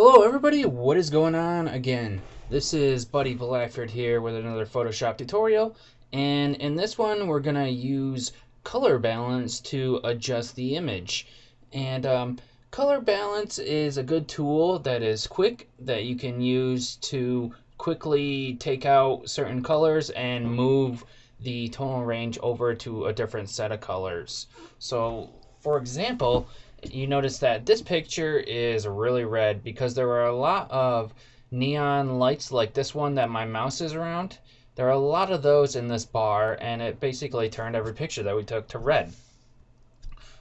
Hello everybody, what is going on again? This is Buddy Blackford here with another Photoshop tutorial and in this one we're going to use color balance to adjust the image and um, color balance is a good tool that is quick that you can use to quickly take out certain colors and move the tonal range over to a different set of colors. So for example, you notice that this picture is really red because there are a lot of neon lights like this one that my mouse is around. There are a lot of those in this bar and it basically turned every picture that we took to red.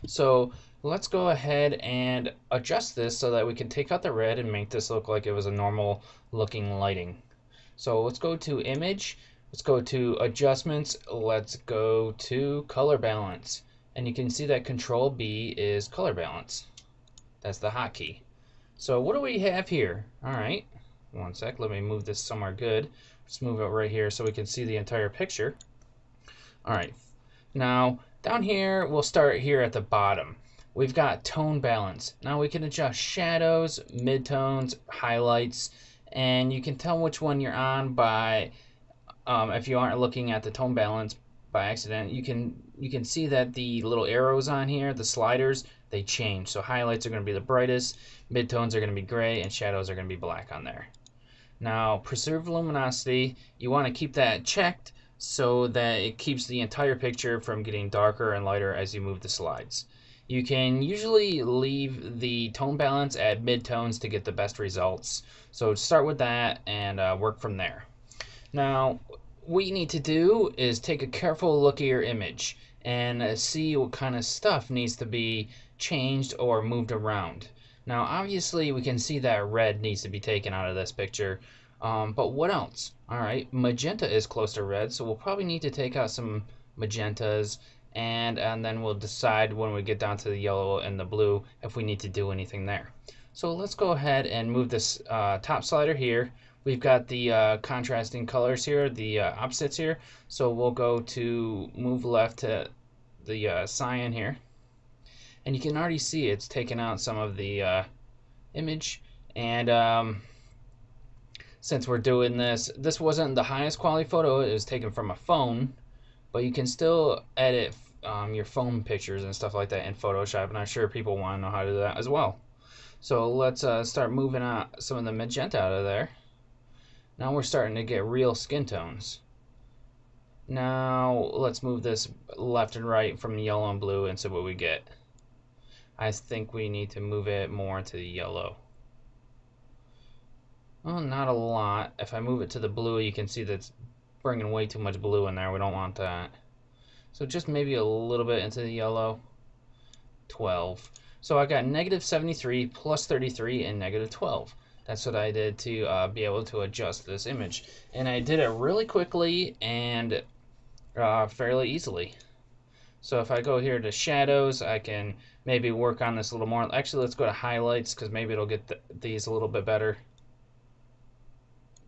So let's go ahead and adjust this so that we can take out the red and make this look like it was a normal looking lighting. So let's go to image, let's go to adjustments, let's go to color balance and you can see that control B is color balance. That's the hotkey. So what do we have here? All right, one sec, let me move this somewhere good. Let's move it right here so we can see the entire picture. All right, now down here, we'll start here at the bottom. We've got tone balance. Now we can adjust shadows, midtones, highlights, and you can tell which one you're on by, um, if you aren't looking at the tone balance by accident, you can you can see that the little arrows on here, the sliders, they change. So highlights are going to be the brightest, midtones are going to be gray, and shadows are going to be black on there. Now, preserve luminosity, you want to keep that checked so that it keeps the entire picture from getting darker and lighter as you move the slides. You can usually leave the tone balance at midtones to get the best results. So start with that and uh, work from there. Now, what you need to do is take a careful look at your image and uh, see what kind of stuff needs to be changed or moved around. Now obviously we can see that red needs to be taken out of this picture, um, but what else? Alright, magenta is close to red, so we'll probably need to take out some magentas and, and then we'll decide when we get down to the yellow and the blue if we need to do anything there. So let's go ahead and move this uh, top slider here We've got the uh, contrasting colors here, the uh, opposites here. So we'll go to move left to the uh, cyan here. And you can already see it's taken out some of the uh, image. And um, since we're doing this, this wasn't the highest quality photo. It was taken from a phone. But you can still edit um, your phone pictures and stuff like that in Photoshop. And I'm sure people want to know how to do that as well. So let's uh, start moving out some of the magenta out of there. Now we're starting to get real skin tones. Now let's move this left and right from yellow and blue and see what we get. I think we need to move it more to the yellow. Well, not a lot. If I move it to the blue, you can see that's bringing way too much blue in there. We don't want that. So just maybe a little bit into the yellow. 12. So I got negative 73 plus 33 and negative 12. That's what I did to uh, be able to adjust this image. And I did it really quickly and uh, fairly easily. So if I go here to shadows, I can maybe work on this a little more. Actually, let's go to highlights because maybe it'll get th these a little bit better.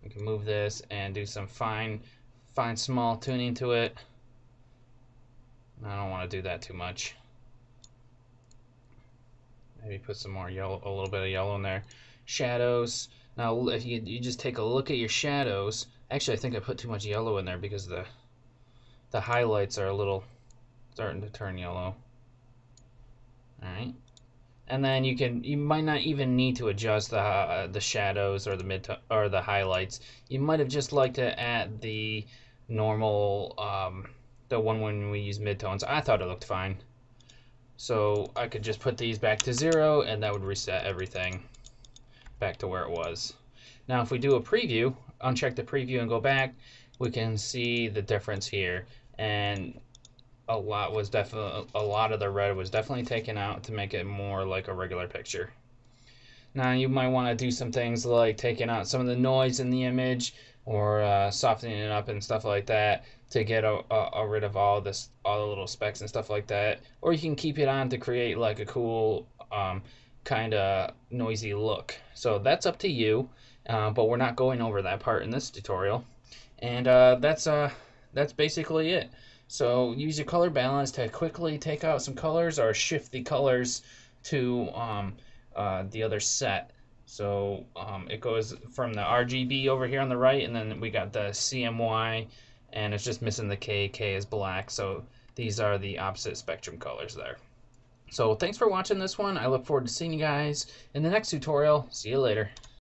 We can move this and do some fine, fine small tuning to it. I don't want to do that too much. Maybe put some more yellow, a little bit of yellow in there shadows. Now, if you, you just take a look at your shadows, actually, I think I put too much yellow in there because the the highlights are a little starting to turn yellow. All right, and then you can you might not even need to adjust the uh, the shadows or the mid or the highlights. You might have just liked to add the normal um, the one when we use midtones. I thought it looked fine. So I could just put these back to zero and that would reset everything back to where it was. Now if we do a preview, uncheck the preview and go back, we can see the difference here. And a lot was definitely a lot of the red was definitely taken out to make it more like a regular picture. Now you might want to do some things like taking out some of the noise in the image or uh, softening it up and stuff like that to get a, a, a, rid of all this all the little specks and stuff like that. Or you can keep it on to create like a cool um, kind of noisy look. So that's up to you, uh, but we're not going over that part in this tutorial. And uh, that's uh, that's basically it. So use your color balance to quickly take out some colors or shift the colors to um, uh, the other set So um, it goes from the RGB over here on the right, and then we got the CMY, and it's just missing the K. K is black. So these are the opposite spectrum colors there. So thanks for watching this one. I look forward to seeing you guys in the next tutorial. See you later.